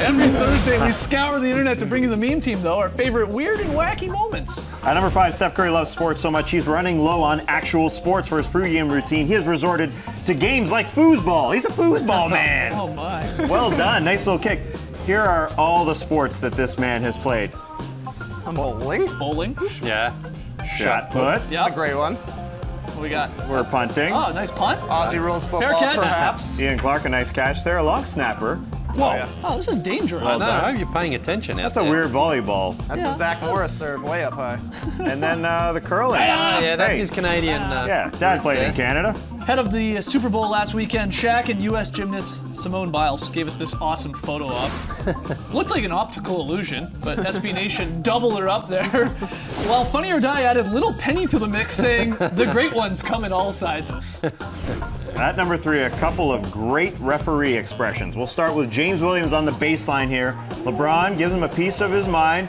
Tuesday, we scour the internet to bring you the meme team, though, our favorite weird and wacky moments. At number five, Steph Curry loves sports so much he's running low on actual sports for his pregame routine. He has resorted to games like foosball. He's a foosball oh, man. Oh, my. Well done. Nice little kick. Here are all the sports that this man has played. Bowling? Bowling. Yeah. Shot put. Yeah. A great one. What we got? We're punting. Oh, nice punt. Aussie rules football, catch. perhaps. Ian Clark, a nice catch there. A long snapper. Whoa. Oh, this is dangerous. No, I hope you're paying attention. out That's a there. weird volleyball. That's the Zach Morris serve way up high. And then uh, the curling. Yeah, that's Hey. his Canadian. Uh, Yeah, Dad played in. Canada. Head of the uh, Super Bowl last weekend, Shaq and U.S. gymnast Simone Biles gave us this awesome photo op. Looked like an optical illusion, but SB Nation doubled her up there. While Funny or Die added Little Penny to the mix, saying, the great ones come in all sizes. At number three, a couple of great referee expressions. We'll start with James Williams on the baseline here. LeBron gives him a piece of his mind.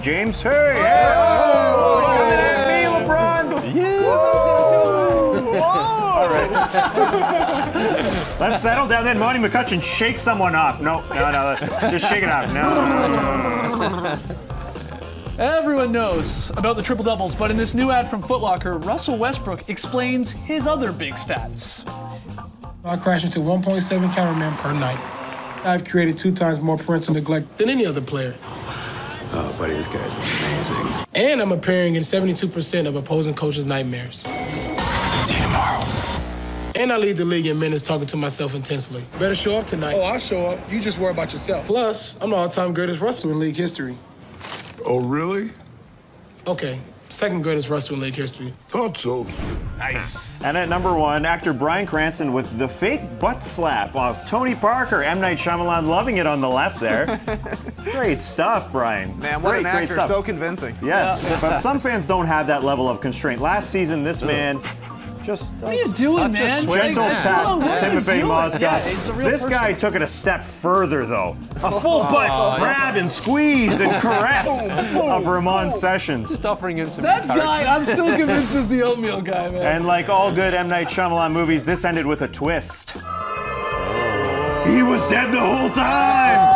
James, hey, hey, oh, coming at me, LeBron. Whoa. All right. Let's settle down. Then Monty McCutchen shake someone off. No, no, no. Just shake it off. No, no, no, no, no. Everyone knows about the triple doubles, but in this new ad from Footlocker, Russell Westbrook explains his other big stats. I crash into 1.7 cameramen per night. I've created two times more parental neglect than any other player. Oh, buddy, this guy's amazing. And I'm appearing in 72% of opposing coaches' nightmares. See you tomorrow. And I lead the league in minutes talking to myself intensely. Better show up tonight. Oh, I'll show up. You just worry about yourself. Plus, I'm the all-time greatest wrestler in league history. Oh, really? Okay, second greatest wrestler in league history. Thought so. Nice. And at number one, actor Bryan Cranston with the fake butt slap of Tony Parker. M. Night Shyamalan loving it on the left there. great stuff, Bryan. Man, what great, an great actor. stuff. So convincing. Yes, but some fans don't have that level of constraint. Last season, this man just What are you uh, doing, man? gentle tap slow down. What are you Timothy doing? Mozgov. Yeah, he's a real this guy took it a step further, though. A full oh, butt grab and squeeze and caress of Ramon Sessions. Just offering him That encouragement. guy, I'm still convinced is the oatmeal guy, man. And like all good M. Night Shyamalan movies, this ended with a twist. He was dead the whole time!